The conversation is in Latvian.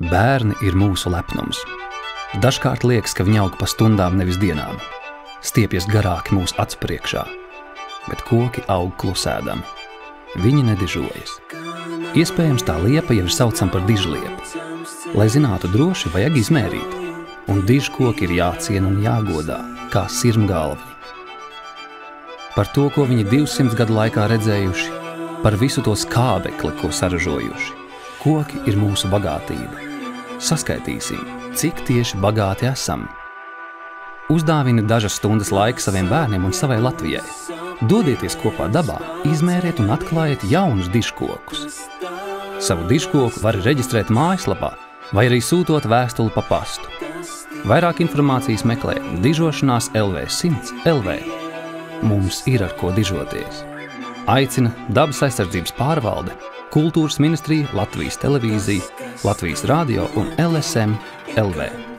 Bērni ir mūsu lepnums. Dažkārt liekas, ka viņi aug pa stundām, nevis dienām. Stiepjas garāki mūsu acu priekšā, bet koki aug klusēdami. Viņi nedižojas. Iespējams, tā liepa jau ir saucama par dižliepu. Lai zinātu droši, vajag izmērīt, un dižu koki ir jāciena un jāgodā, kā sirmgalvi. Par to, ko viņi 200 gadu laikā redzējuši, par visu to skābekli, ko saražojuši. Koki ir mūsu bagātība. Saskaitīsim, cik tieši bagāti esam. Uzdāvini dažas stundas laika saviem bērniem un savai Latvijai. Dodieties kopā dabā, izmēriet un atklājiet jaunus diškokus. Savu diškoku var reģistrēt mājaslapā vai arī sūtot vēstuli pa pastu. Vairāk informācijas meklē dižošanās LV100 LV. Mums ir ar ko dižoties. Aicina Dabas aizsardzības pārvalde, Kultūras ministrija, Latvijas televīzija, Latvijas radio un LSM LV.